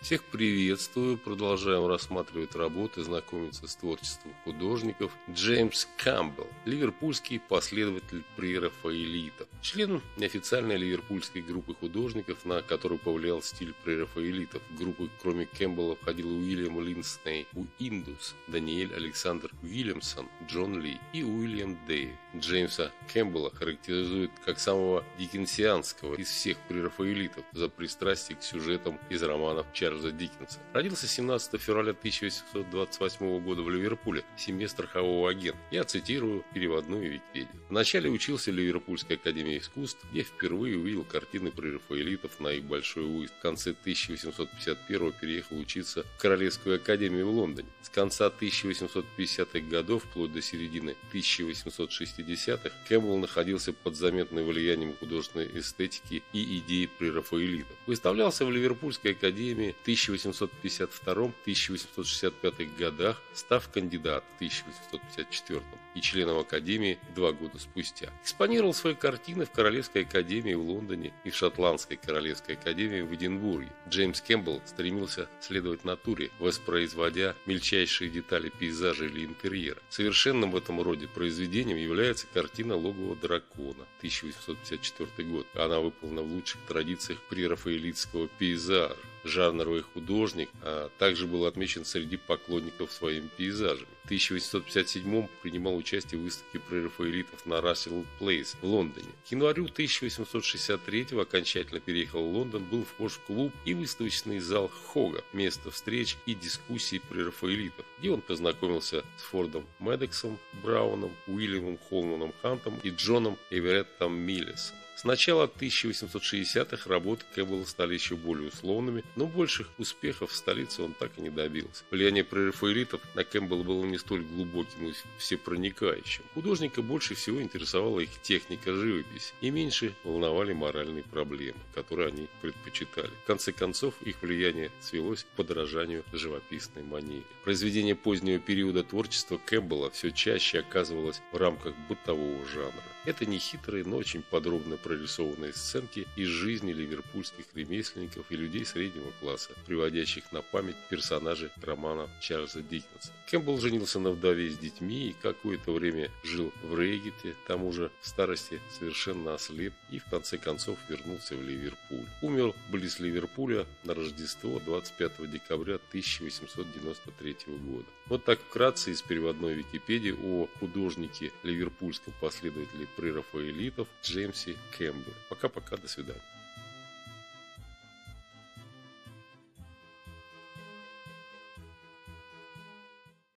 Всех приветствую, продолжаем рассматривать работы, знакомиться с творчеством художников. Джеймс Кампбелл, ливерпульский последователь прерафаэлитов, член неофициальной ливерпульской группы художников, на которую повлиял стиль прерафаэлитов. В группу, кроме Кэмпбелла, входил Уильям Линдсей Уиндус, Даниэль Александр Уильямсон, Джон Ли и Уильям Дэйвис. Джеймса Кэмпбелла характеризует как самого диккенсианского из всех прерафаэлитов за пристрастие к сюжетам из романов Чарльза Чарльза Диккенса. Родился 17 февраля 1828 года в Ливерпуле в семье страхового агента. Я цитирую переводную Википедию. Вначале учился в Ливерпульской академии искусств, где впервые увидел картины прерафаэлитов на их большой выезд. В конце 1851 переехал учиться в Королевскую академию в Лондоне. С конца 1850-х годов, вплоть до середины 1860-х, Кэмпбелл находился под заметным влиянием художественной эстетики и идеи прерафаэлитов. Выставлялся в Ливерпульской академии 1852-1865 годах, став кандидат в 1854 и членом Академии два года спустя. Экспонировал свои картины в Королевской Академии в Лондоне и в Шотландской Королевской Академии в Эдинбурге. Джеймс Кэмпбелл стремился следовать натуре, воспроизводя мельчайшие детали пейзажа или интерьера. Совершенным в этом роде произведением является картина «Логово дракона» 1854 год. Она выполнена в лучших традициях прерафаэлитского пейзажа жанровый художник, а также был отмечен среди поклонников своими пейзажами. В 1857 принимал участие в выставке прерафаэлитов на Рассел Плейс в Лондоне. К январю 1863 окончательно переехал в Лондон, был вхож в клуб и выставочный зал Хога, место встреч и дискуссий прерафаэлитов, где он познакомился с Фордом Медексом, Брауном, Уильямом Холманом Хантом и Джоном Эвереттом Миллисом. С начала 1860-х работы Кэббелла стали еще более условными, но больших успехов в столице он так и не добился. Влияние прерафаэлитов на Кэмпбелла было не столь глубоким и всепроникающим. Художника больше всего интересовала их техника живописи и меньше волновали моральные проблемы, которые они предпочитали. В конце концов, их влияние свелось к подражанию живописной манере. Произведение позднего периода творчества Кэмпбелла все чаще оказывалось в рамках бытового жанра. Это не хитрые, но очень подробно прорисованные сценки из жизни ливерпульских ремесленников и людей среднего класса, приводящих на память персонажей романа Чарльза Диккенса. Кэмпбелл женился на вдове с детьми и какое-то время жил в Рейгете, тому же в старости совершенно ослеп и в конце концов вернулся в Ливерпуль. Умер близ Ливерпуля на Рождество 25 декабря 1893 года. Вот так вкратце из переводной Википедии о художнике ливерпульском последователе прерафаэлитов Джеймсе Кэмпбелле. Пока-пока, до свидания.